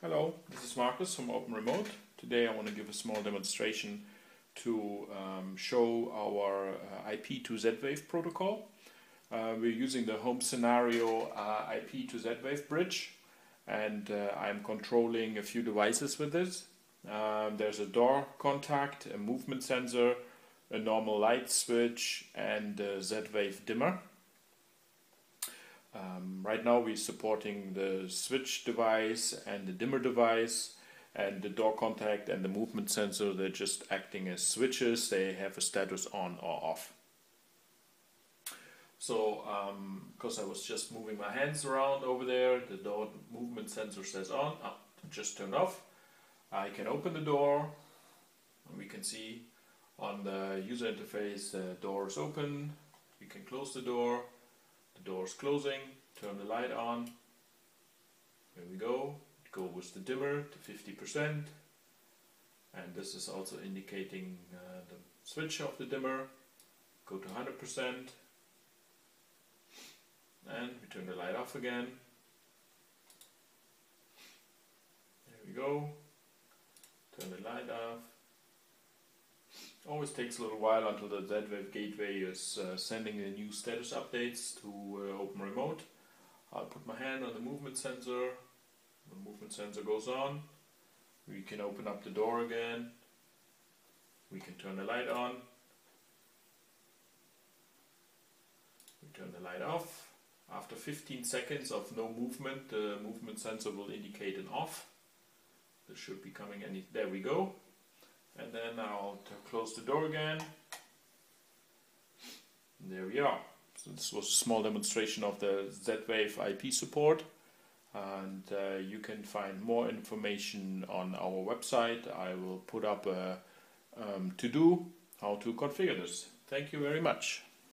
Hello, this is Marcus from Open Remote. Today I want to give a small demonstration to um, show our uh, IP to Z-Wave protocol. Uh, we're using the HomeScenario uh, IP to Z-Wave bridge and uh, I'm controlling a few devices with this. Um, there's a door contact, a movement sensor, a normal light switch and a Z-Wave dimmer. Um, right now we're supporting the switch device and the dimmer device and the door contact and the movement sensor. They're just acting as switches. They have a status on or off. So because um, I was just moving my hands around over there the door movement sensor says on oh, just turned off. I can open the door and we can see on the user interface the door is open. We can close the door the door is closing, turn the light on, here we go, go with the dimmer to 50% and this is also indicating uh, the switch of the dimmer, go to 100% and we turn the light off again, there we go, turn the light off, Always takes a little while until the Z-Wave gateway is uh, sending the new status updates to uh, Open Remote. I'll put my hand on the movement sensor. The movement sensor goes on. We can open up the door again. We can turn the light on. We turn the light off. After 15 seconds of no movement, the movement sensor will indicate an off. This should be coming any. There we go and then I'll close the door again. And there we are. So this was a small demonstration of the Z-Wave IP support and uh, you can find more information on our website. I will put up a um, to-do how to configure this. Thank you very much.